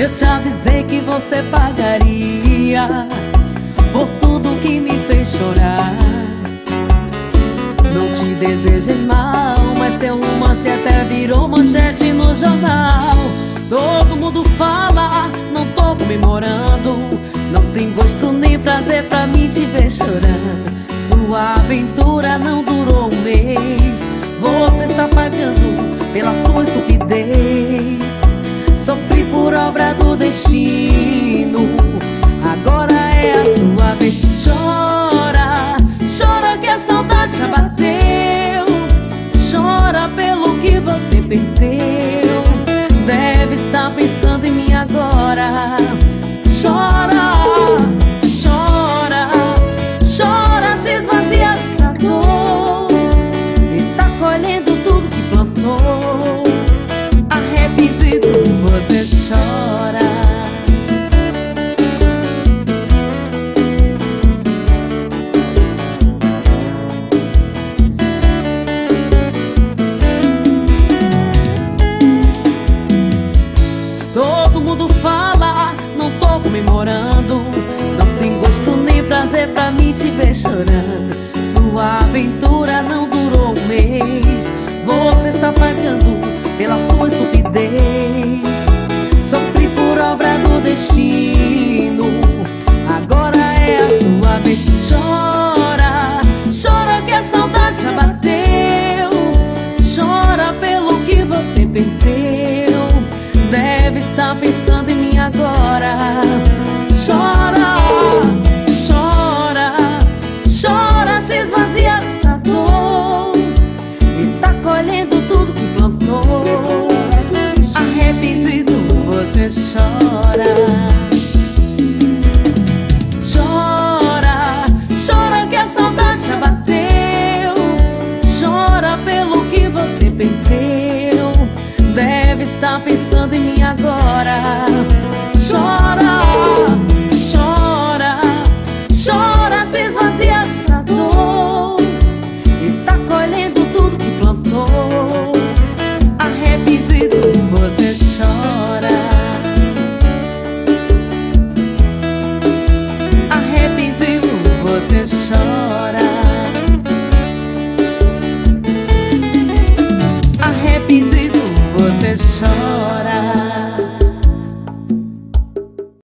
Eu te avisei que você pagaria Por tudo que me fez chorar. Não te desejei mal Mas seu romance até virou manchete no jornal. Todo mundo fala, não tô comemorando. Não tem gosto nem prazer pra mim te ver chorando Sua aventura não durou Sofri por obra do destino. Agora é a sua vez. Chora, chora que a saudade já bateu. Chora pelo que você perdeu. Deve estar pensando mundo fala, não tô comemorando. Não tem gosto nem prazer pra mim te ver chorando. Sua aventura não durou um mês. Você está pagando pela sua estupidez. Sofri por obra do destino. Agora é a sua vez. Chora, chora que a saudade já bateu. Chora pelo que você perdeu Deve estar pensando em mim agora. Chora, chora, chora Se esvazia dessa dor. Está colhendo tudo que plantou. Arrependido você chora deve estar pensando em mim agora. Chora, chora, chora, se esvazia essa dor. Está colhendo tudo que plantou. Arrependido você chora. Arrependido você chora. time